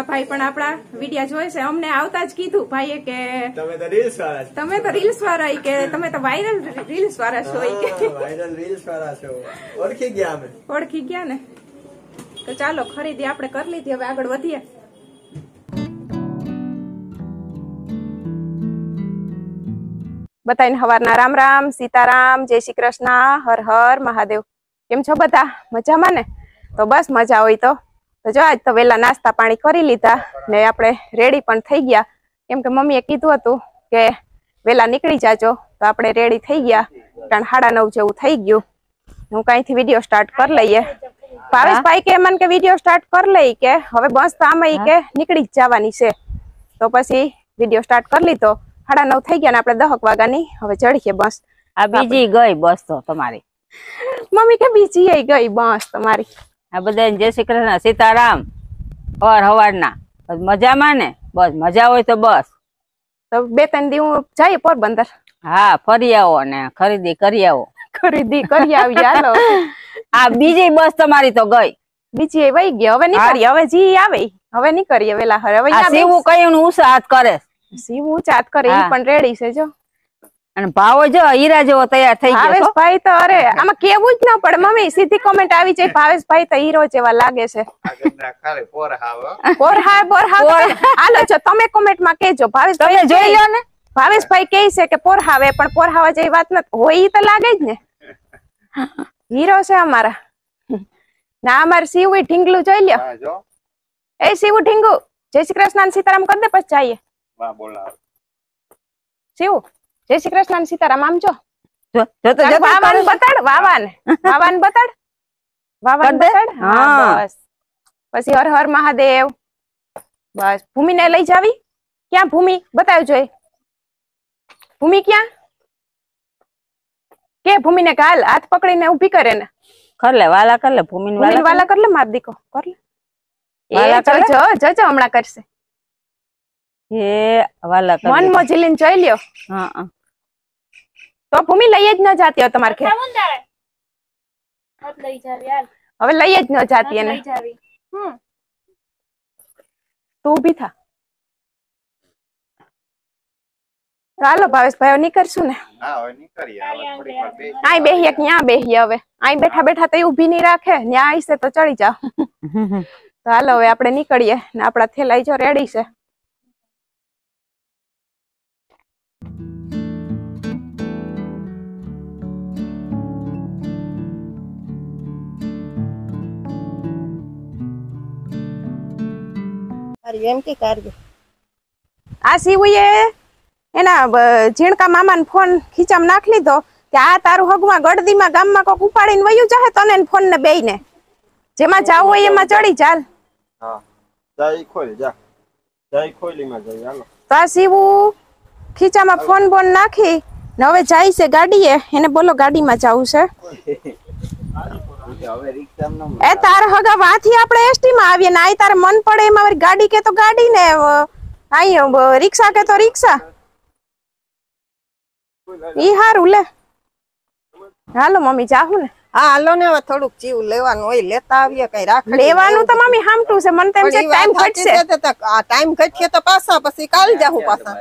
મોટા ભાઈ પણ આપણા વિડિયા જોઈ છે. અમને આવતા જ કીધું ભાઈએ કે તમે તો રીલ્સ વાળા તમે તો રીલ્સ વાળા કે તમે તો વાયરલ રીલ્સ વાળા છો કે. વાયરલ રીલ્સ વાળા છો. ઓળખી ગયા અમે. ઓળખી ગયા ને? તો ચાલો ખરીદી આપણે કરી લીધી. હવે આગળ વધીએ. બતાવીને હવારના રામ રામ સીતારામ જય શ્રી કૃષ્ણ હર હર મહાદેવ. કેમ છો બધા? મજામાં ને? તો બસ મજા હોય તો. તો જો આજ તો વહેલા નાસ્તા પાણી કરી લીધા ને આપણે રેડી પણ થઈ ગયા. કેમ કે મમ્મીએ કીધું હતું કે વેલા નીકળી જાજો. તો આપણે રેડી થઈ ગયા. કારણ સાડા નવ જેવું થઈ ગયું. હું કઈથી વીડિયો સ્ટાર્ટ કરી લઈએ? ભાવેશભાઈ કે મને કે વીડિયો સ્ટાર્ટ કરી લઈ કે? હવે બસ તો આમાં કે નીકળી જ જવાની છે. તો પછી વીડિયો સ્ટાર્ટ કરી લીધો. સાડા નવ થઈ ગયા ને આપણે દહક વાગ્યાની. હવે ચડીએ બસ. આ બીજી ગઈ બસ તો તમારી. મમ્મી કે બીજી ગઈ બસ તમારી. આ બધા જય શ્રી કૃષ્ણ. સીતારામ. હવાર હવારના. બસ મજામાં ને? બસ મજા હોય તો બસ. તો બે ત્રણ દી હું જઈએ પોરબંદર. હા ફરી આવો ને ખરીદી કરી આવો. ખરીદી કરી આવી હાલો. આ બીજી બસ તમારી તો ગઈ. બીજી વહી ગઈ. હવે નીકળીએ હવે જી આવે. હવે નીકળીએ વેલા હરે. હવે સીવું કયું ઉત્સાહ કરે. સીવું ચાત કરે. એ પણ રેડી છે જો. અને ભાવો જો હીરા જેવો તૈયાર થઈ ગયો ભાવેશભાઈ તો અરે આમાં કેવું જ ના પડે. મમ્મી સીધી કોમેન્ટ આવી જાય. ભાવેશભાઈ તો હીરો જેવા લાગે છે. પોરહા પોરહા હાલો તમે કોમેન્ટમાં કેજો તમે ભાવેશભાઈ જોઈ લો ને. ભાવેશભાઈ કહે છે કે પોરહાવે પણ પોરહાવા જેવી વાત નથી. હોય તો લાગે જ ને. હીરો છે અમારા. ના અમારે શિવ ઢીંગલું જોઈ લ્યો. એ શિવ ઢીંગુ જય શ્રી કૃષ્ણ સીતારામ કરી દે પછી જઈએ. શિવ જય શ્રી કૃષ્ણ ને સીતારામ આમ જો. જો જો તો જો વાવાન બતાડ વાવાન. વાવાન બતાડ. વાવાન બતાડ? હા હા. બસ. પછી હર હર મહાદેવ. બસ. ભૂમિને લઈ જાવી? ક્યાં ભૂમિ? બતાવજો એ ભૂમિ ક્યાં? કે ભૂમિને કાલ હાથ પકડીને ઊભી કરે ને? કર લે વાલા કર લે ભૂમિ ભૂમિને વાલા કર લે. માર દીકો. કર લે. વાલા કર જો જો જો હમણાં કરશે. એ વાલા કર મન લે. જોઈ લ્યો. હા હા. તો ભૂમિ લઈ જ ન જાતી હોય તમારે ઘેર. હવે લઈ જ ન જાતી એને. તું ઊભી થા. ચાલો ભાવેશભાઈ હવે નીકળશું ને. આય બેહીએ કે ન્યા બેહીએ હવે. આય બેઠા બેઠા તો ઊભી નહીં રાખે. ન્યા આવીશે તો ચડી જાવ. તો હાલો હવે આપણે નીકળીએ ને આપણા થેલાઈ જો રેડી છે. એમ કે કાર્ય. આ શિવુએ એના બ- ઝીણકા મામાને ફોન ખીચામાં નાખી લીધો કે આ તારું હગમાં ગળદીમાં ગામમાં કોક ઉપાડીને વયું જાહે તને ને ફોન ને બેયને. જેમાં જાવ હોય એમાં ચડી ચાલ હા. જાય ખોલી જા. જાય ખોલીમાં જાય હાલો. તો આ સીવું ખીચામાં ફોન બોન નાખી ને હવે જાય છે ગાડીએ. એને બોલો ગાડીમાં જવું છે. એ તાર હગા વાથી આપણે એસટી માં આવીએ ને આઈ તારે મન પડે એમાં વળી ગાડી કે તો ગાડી ને અહીંયા રિક્ષા કે તો રિક્ષા ઈ હારું લે. હાલો મમ્મી જાહુ ને. હા હાલો ને હવે થોડુંક જીવ લેવાનું હોય લેતા આવીએ કઈ રાખડી લેવાનું તો મમ્મી હામટું છે મને તેમ છે ટાઈમ ઘટશે. આ ટાઈમ ઘટશે તો પાછા પછી કાલ જાહું પાછા.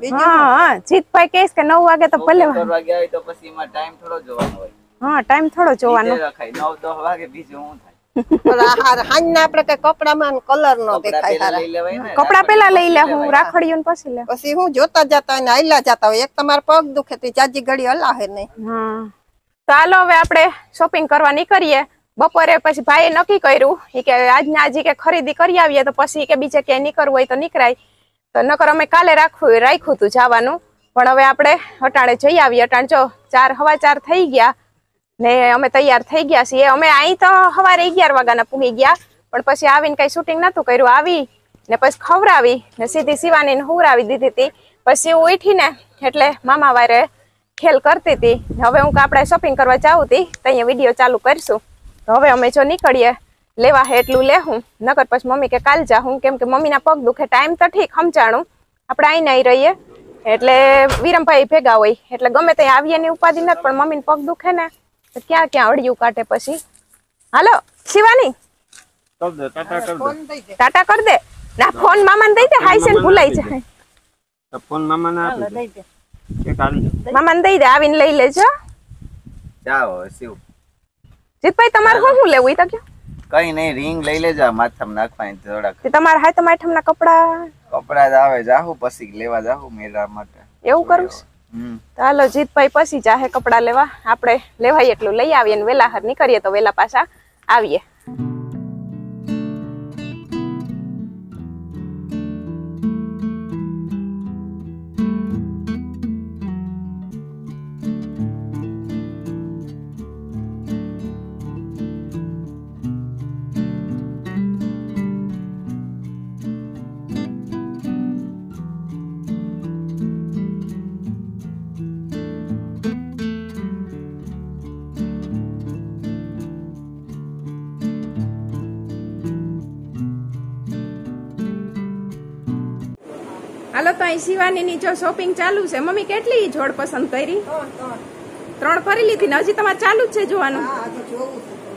બીજું હા હા જીતભાઈ કહેશ કે નવ વાગે તો ભલે વાગે. તો પછી ટાઈમ થોડો જોવાનો હોય. હા ટાઈમ થોડો જોવાનો. રખાય. નવ દસ વાગે બીજું હું થાય? પણ આ આપણે કઈ કપડામાં કલર નો દેખાય કપડા પેલા લઈ લે હું રાખડીયું ને પછી લે. પછી હું જોતા જતા હોય ને હાલ્યા જતા હોય. એક તમારા પગ દુખે તો જાજી ઘડી હલાહે નહીં. હા. તો હાલો હવે આપણે શોપિંગ કરવા નીકળીએ. બપોરે પછી ભાઈએ નક્કી કર્યું કે આજના આજે કે ખરીદી કરી આવીએ તો પછી કે બીજે ક્યાંય નીકળવું હોય તો નીકળાય. તો નકર અમે કાલે રાખવું રાખ્યું હતું જવાનું. પણ હવે આપણે અટાણે જઈ આવીએ. અટાણે જો ચાર હવા ચાર થઈ ગયા. ને અમે તૈયાર થઈ ગયા છીએ. અમે અહીં તો સવારે અગિયાર વાગ્યાના પૂગી ગયા, પણ પછી આવીને કઈ શૂટિંગ નતું કર્યું. આવી ને પછી ખવડાવી ને સીધી શિવાનીને હુરાવી દીધી હતી. પછી હું ઉઠીને, એટલે મામા વારે ખેલ કરતી હતી. હવે હું આપણે શોપિંગ કરવા જાઉં હતી, તો અહીંયા વીડિયો ચાલુ કરીશું. તો હવે અમે જો નીકળીએ, લેવા હે એટલું લેહું. નકર પછી મમ્મી કે કાલ જાહું, કેમ કે મમ્મીના પગ દુખે ટાઈમ તો ઠીક, સમજાણું. આપણે અહીં નહીં રહીએ. એટલે વિરમભાઈ ભેગા હોય. એટલે ગમે ત્યાં આવીએ ની ઉપાધિ નથી, પણ મમ્મીને પગ દુખે ને તો ક્યાં ક્યાં અડિયું કાઢે પછી? હાલો શિવાની? ટાટા કર દે. ફોન દઈ દે ટાટા કર દે. ના ફોન મામાને દઈ દે હાઈ છે ને ભૂલાઈ જાય. તો ફોન મામાને આપી દે. દે. કે કાઢી દે મામાને દઈ દે આવીને લઈ લેજો. જાઓ હવે શિવ. જીતભાઈ તમારે શું શું લેવું? એ તો કયો? કઈ નહીં રિંગ લઈ લેજો માથામાં નાખવાની થોડાક. તે તમારા હાથ માઠમના કપડા? કપડા જ આવે જાહુ પછી લેવા જાહુ મેળા માટે. એવું કરું છે? હાલો, જીતભાઈ પછી જાહે કપડા લેવા. આપણે લેવાય એટલું લઈ આવીએ ને વેલા હર નીકળીએ તો વેલા પાછા આવીએ. અહીં શિવાનીની જો શોપિંગ ચાલુ છે. મમ્મી કેટલી જોડ પસંદ કરી? ત્રણ ફરી લીધી ને હજી તમારે ચાલુ જ છે જોવાનું.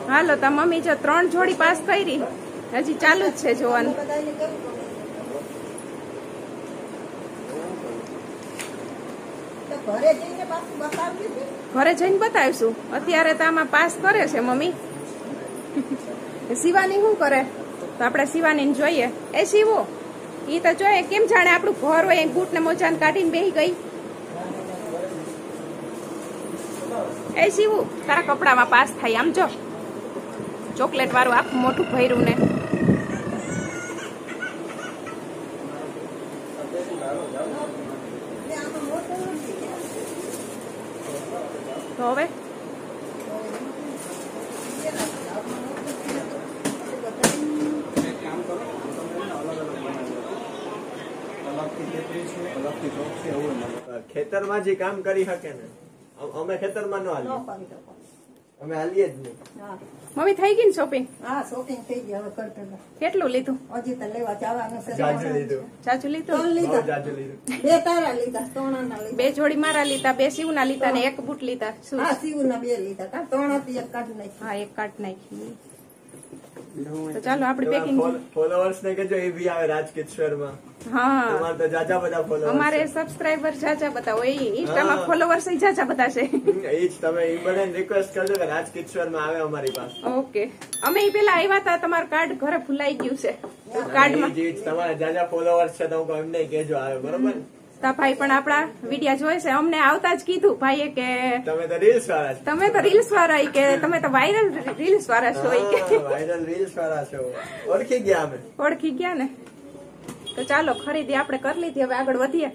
હાલો તો મમ્મી જો ત્રણ જોડી પાસ કરી. હજી ચાલુ જ છે જોવાનું. ઘરે જઈને બતાવીશું. અત્યારે તો આમાં પાસ કરે છે મમ્મી. શિવાની શું કરે? તો આપણે શિવાનીને જોઈએ. એ શિવો. ઈ તો જોઈએ કેમ જાણે આપણું ઘર હોય બૂટ ને મોજા કાઢીને બેહી ગઈ. એ શિવું, તારા કપડામાં પાસ થાય, આમ જો. ચોકલેટ વાળું આખું મોટું ભર્યું ને એટલે આમાં મોટું નથી તો હવે ખેતરમાં જે કામ કરી શકે ને અમે ખેતરમાં ન ન હાલીએ. અમે હાલીએ જ નહીં. મમ્મી થઈ ગઈ ને શોપિંગ હા શોપિંગ થઈ ગઈ હવે કરતો હતો. કેટલું લીધું? હજી તો લેવા જવાનું છે જાજુ લીધું. ચાચુ લીધું? ત્રણ લીધા. જાજુ લીધું. બે તારા લીધા ત્રણના લીધા. બે જોડી મારા લીધા બે શિવના લીધા ને એક બૂટ લીધા. શું? હા શિવના બે લીધા ત્રણ હતી એક કાઢ નાખી. હા એક કાટ નાખી. તો ચાલો આપણે પેકિંગ ફોલોવર્સ ને કહેજો એ બી આવે રાજકિશોરમાં હા તો જાજા બધા ફોલોવર્સ અમારે સબસ્ક્રાઇબર જાજા બધા હોય. ઇન્સ્ટામાં હા. ફોલોવર્સ જાજા બધા છે. એ જ તમે એ રિક્વેસ્ટ કરજો કે રાજકિશોરમાં આવે અમારી પાસે. ઓકે. અમે પેલા આવ્યા હતા તમારું કાર્ડ ઘરે ભૂલાઈ ગયું છે. કાર્ડમાં માં તમારા જાજા ફોલોવર્સ છે તો એમને કહેજો આવે બરોબર? તા ભાઈ પણ આપણા વિડિયા જોયે છે. અમને આવતા જ કીધું ભાઈએ કે તમે તો રીલ્સ વાળા તમે તો રીલ્સ વાળા કે તમે તો વાયરલ રીલ્સ વાળા છો કે. વાયરલ રીલ્સ વાળા છો. ઓળખી ગયા અમે. ઓળખી ગયા ને? તો ચાલો ખરીદી આપણે કરી લીધી. હવે આગળ વધીએ.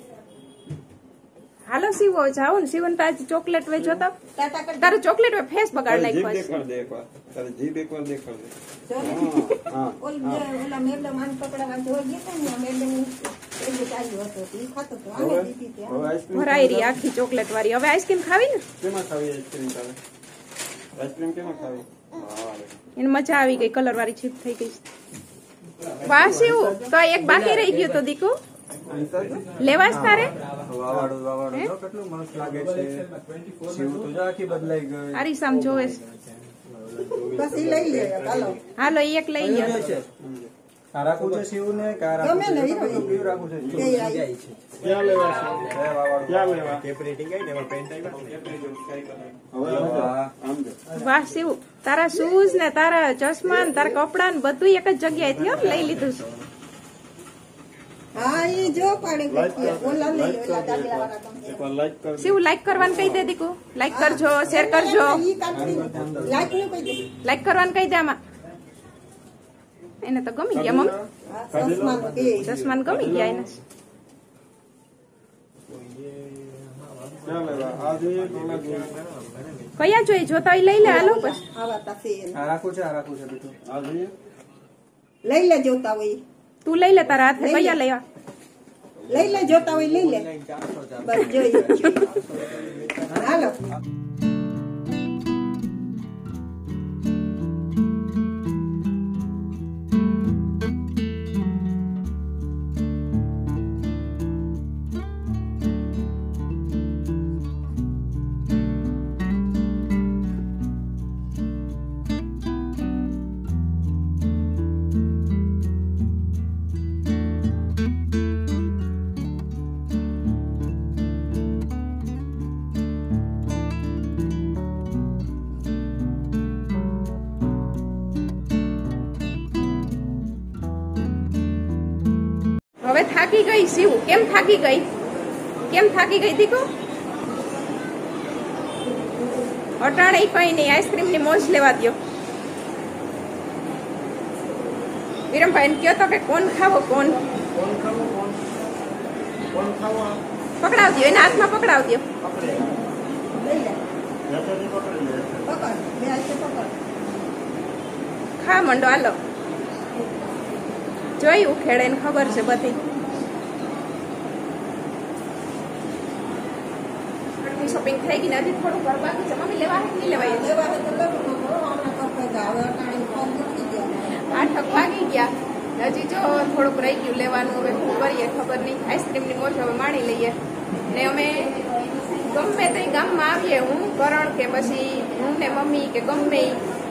હાલો શિવો જાઓ ને. શિવન તાજ ચોકલેટ વેચો તો. તારું ચોકલેટ ફેસ બગાડ નાખ્યો જીભ એકવાર દેખાડ દે હા ઓલા મેડમ આને પકડાવા જોઈ ગયા ને મેડમ ભરાઈ રહી આખી ચોકલેટ વાળી. હવે આઈસ્ક્રીમ ખાવી ને? કેમાં ખાવી આઈસ્ક્રીમ તારે? આઈસ્ક્રીમ કેમાં ખાવી? એને મજા આવી ગઈ કલર વાળી છીપ થઈ ગઈ. વાહ એવું? તો એક બાકી રહી ગયું તો દીકુ? લેવા જ તારે? વાવાડું વાવાડું. જો કેટલું મસ્ત લાગે છે. શિવ તો જો આખી બદલાઈ ગઈ આરીસામ જોવે લે હાલો. એક લઈ લ્યો. રાખવું છે શિવને કે રાખવું છે? ક્યાં લેવા છે? ક્યાં લેવા? એમાં હવે વાહ શિવ. તારા શૂઝ ને તારા ચશ્મા ને તારા કપડા ને બધું એક જ જગ્યાએથી હો લઈ લીધું છે. હા જો શિવ લાઈક કરવાનું કહી દે દીકુ. લાઈક કરજો શેર કરજો. લાઈક કરવાનું કહી દે આમાં. એને તો ગમી ગયા મમ્મી? ચશ્માનું કે ગમી ગયા એને? ક્યાં જોઈએ? જોઈએ જોતા હોય લઈ લે હાલો પછી. લઈ લે જોતા હોય. તું લઈ લે તારા હાથે કયા લેવા? લઈ લે જોતા હોય લઈ લે. બસ જોઈએ. હાલો. ગઈ શિવ? કેમ થાકી ગઈ? કેમ થાકી ગઈ દીકુ અટાણે કઈ નહીં આઈસ્ક્રીમની મોજ લેવા દ્યો. વિરમભાઈ ને કયો તો કે કોણ ખાવો કોણ કોણ ખાવો કોણ કોણ ખાવો પકડાવ દ્યો એના હાથમાં પકડાવ દ્યો. પકડી. લઈ લે હેઠળથી પકડી લે પકડ બે હાથે પકડ. ખા મંડો હાલો. જોયું ખેડે ખબર છે બધી. શોપિંગ થઈ ગઈ નથી થોડું ઘર બાકી છે. મમ્મી લેવા નહીં લેવાય લેવા ન ગયા આઠક વાગી ગયા. હજી જો થોડુંક રહી ગયું લેવાનું હવે શું કરીએ ખબર નહીં. આઈસ્ક્રીમની મોજ હવે માણી લઈએ. ને અમે ગમે તે ગામમાં આવીએ હું કરણ કે પછી હું ને મમ્મી કે ગમે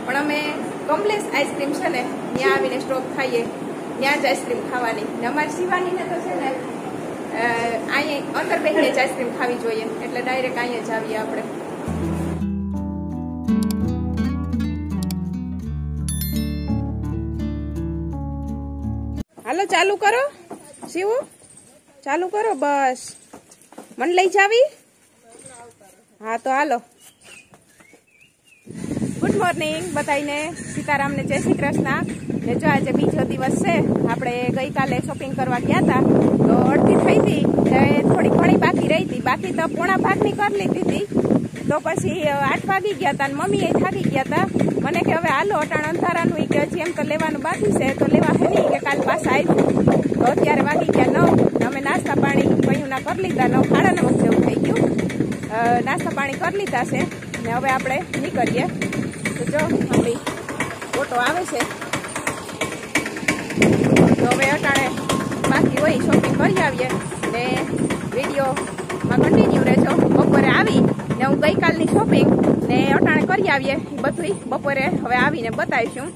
પણ અમે કમલેશ આઈસ્ક્રીમ છે ને ત્યાં આવીને સ્ટોપ ખાઈએ. ત્યાં જ આઈસ્ક્રીમ ખાવાની. ને અમારી શિવાનીને તો છે ને અહીંયા અંદર બેસીને જ આઈસ્ક્રીમ ખાવી જોઈએ, એટલે ડાયરેક્ટ અહીંયા જ આવીએ આપણે. હાલો, ચાલુ કરો. શિવું, ચાલુ કરો, બસ. મને લઈ જાવી? હા, તો હાલો. ગુડ મોર્નિંગ બધાને સીતારામને જય શ્રી કૃષ્ણ. ને જો આજે બીજો દિવસ છે, આપણે ગઈકાલે શોપિંગ કરવા ગયા હતા, તો અડધી થઈ હતી ને થોડી ઘણી બાકી રહી હતી. બાકી તો પોણા ભાગની કરી લીધી હતી. તો પછી આઠ વાગી ગયા હતા ને મમ્મી એ થાકી ગયા હતા. મને કે હવે હાલો, અટાણ અંધારાનું કે હજી એમ તો લેવાનું બાકી છે, તો લેવા નહીં, કે કાલ પાસે આવ્યું તો અત્યારે વાગી ગયા નવ, અમે નાસ્તા પાણી કયું ના કરી લીધા, નવ સાડા નવ જેવું થઈ ગયું. નાસ્તા પાણી કરી લીધા છે ને હવે આપણે નીકળીએ. તો જો આપણી ઓટો આવે છે. તો અટાણે બાકી હોય શોપિંગ કરી આવીએ ને વિડીયોમાં કન્ટિન્યુ રહેજો. બપોરે આવી ને હું ગઈકાલની શોપિંગ ને અટાણે કરી આવીએ. બધું બપોરે હવે આવીને બતાવીશું.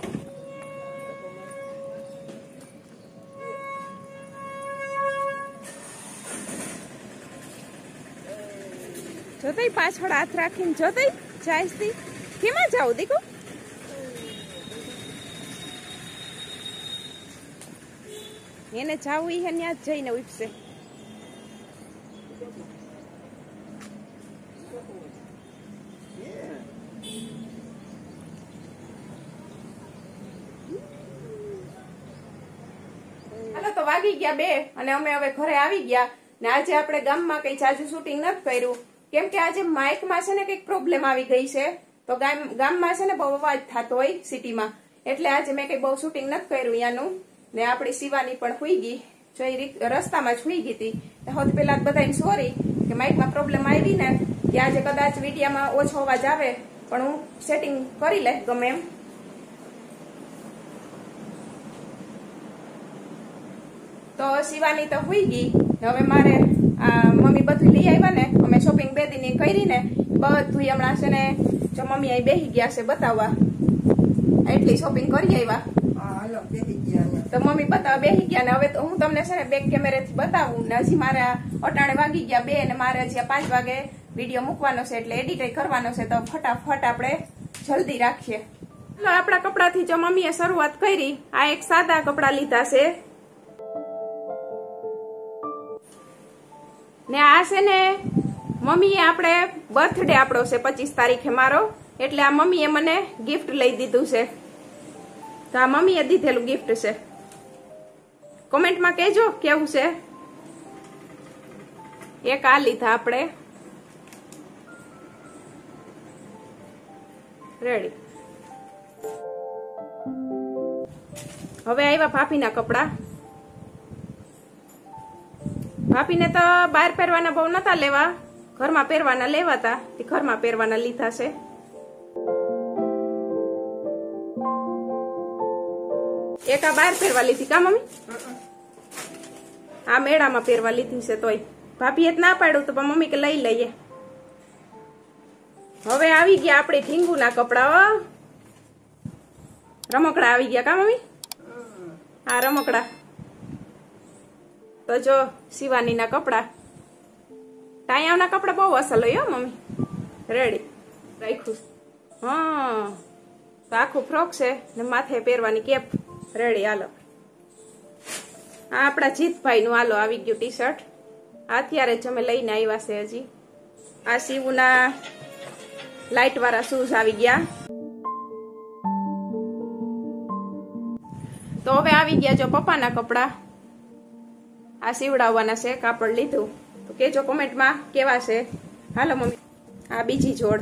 જોતઈ પાછળ હાથ રાખીને જોતઈ જાય કેમાં જાવ દીકુ એને જાવું હે ત્યાં જ જઈને ઉપસે હાલો તો વાગી ગયા બે, અને અમે હવે ઘરે આવી ગયા. ને આજે આપણે ગામમાં કઈ જાજુ શૂટિંગ નથી કર્યું. કેમ કે આજે માઇકમાં છે ને કંઈક પ્રોબ્લેમ આવી ગઈ છે. તો ગામ, ગામમાં છે ને બહુ અવાજ થતો હોય સિટીમાં એટલે આજે મેં કઈ બહુ શૂટિંગ નથી કર્યું ત્યાંનું ને આપણી શિવાની પણ હોઈ ગઈ. જો એ રસ્તામાં જ હોઈ ગઈ હતી હોત પહેલા બધાને સોરી કે માઇકમાં પ્રોબ્લેમ આવી ને કે આજે કદાચ વિડીયામાં ઓછો અવાજ આવે, પણ હું સેટિંગ કરી લે ગમે એમ. તો શિવાની તો હુઈ ગઈ. હવે મારે આ મમ્મી બધું લઈ આવ્યા ને, અમે શોપિંગ બે કરી ને બધું હમણાં છે ને, જો મમ્મી અહીં બેસી ગયા છે બતાવવા. એટલી શોપિંગ કરી આવ્યા. હાલો બેસી ગયા. તો મમ્મી બતાવવા બેસી ગયા ને. હવે તો હું તમને છે ને બેક કેમેરેથી બતાવું ને હજી મારા અટાણે વાગી ગયા બે ને મારે હજી પાંચ વાગે વીડિયો મૂકવાનો છે એટલે એડિટ કરવાનો છે. તો ફટાફટ આપણે જલ્દી રાખીએ. ચાલો આપણા કપડાથી જો મમ્મીએ શરૂઆત કરી. આ એક સાદા કપડા લીધા છે. ને આ છે ને મમ્મીએ આપણે બર્થડે આપણો છે પચીસ તારીખે મારો. એટલે આ મમ્મીએ મને ગિફ્ટ લઈ દીધું છે. તો આ મમ્મીએ દીધેલું ગિફ્ટ છે. કોમેન્ટમાં કહેજો, કેવું છે? એક આ લીધા આપણે. રેડી હવે આવ્યા ભાભીના કપડા. ભાભીને તો બહાર પહેરવાના બહુ નતા લેવા. ઘરમાં પહેરવાના લેવાતા. તે ઘરમાં પહેરવાના લીધા છે. એક આ બહાર પહેરવા લીધી કા મમ્મી? આ મેળામાં પહેરવા લીધી છે તોય. ભાભીએ જ ના પાડ્યું તો મમ્મી કે લઈ લઈએ. હવે આવી ગયા આપણે ઢીંગુના કપડા રમકડા આવી ગયા કા મમ્મી? હા રમકડા. તો જો શિવાનીના કપડા. ટાયાવના કપડા બહુ અસલ હોય મમ્મી. રેડી રાખ્યું. હા. તો આખું ફ્રોક છે ને માથે પહેરવાની કેપ. રેડી, હાલો. આ આપણા જીતભાઈ નું હાલો, આવી ગયું ટી શર્ટ અત્યારે જ અમે લઈને આવ્યા છે હજી. આ શિવના લાઇટ વાળા શૂઝ આવી ગયા. તો હવે આવી ગયા જો પપ્પાના કપડા. આ સીવડાવવાના છે, કાપડ લીધું. તો કેજો કોમેન્ટમાં કેવા છે. હાલો, મમ્મી. આ બીજી જોડ.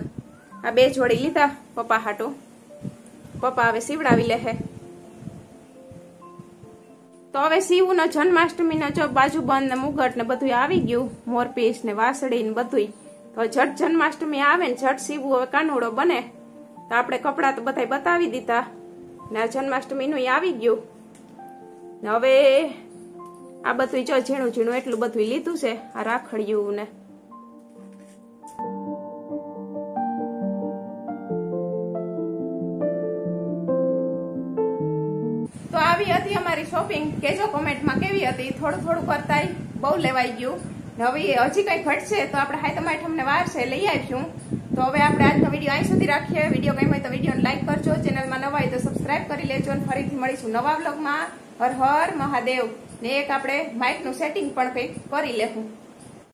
આ બે જોડી લીધા પપ્પા હાટું. પપ્પા હવે સીવડાવી લે હે તો હવે શિવનો જન્માષ્ટમીનો જો બાજુબંધ ને મુગટ ને બધું આવી ગયું મોરપીસ ને વાસળી ને બધું તો જટ જન્માષ્ટમી આવે ને જટ શિવ હવે કાનુડો બને. તો આપણે કપડાં તો બધા બતાવી દીધા. ને આ જન્માષ્ટમીનું આવી ગયું. હવે આ બધું જો ઝીણું ઝીણું એટલું બધું લીધું છે, આ રાખડિયું ને. અમારી શોપિંગ કેજો કોમેન્ટમાં કેવી હતી? થોડું થોડું કરતાય બહુ લેવાઈ ગયું. હવે હજી કઈ ઘટશે તો આપણે હાઈ તમારી ઠમને વાર છે, લઈ આવીશું. તો હવે આપણે આજનો વીડિયો અહીં સુધી રાખીએ. વીડિયો ગમ્યો હોય તો વિડીયોને લાઈક કરજો. ચેનલમાં નવા હોય તો સબસ્ક્રાઇબ કરી લેજો. અને ફરીથી મળીશું નવા બ્લોગમાં હર હર મહાદેવ. ને એક આપણે માઇકનું સેટિંગ પણ કંઈક કરી લેવું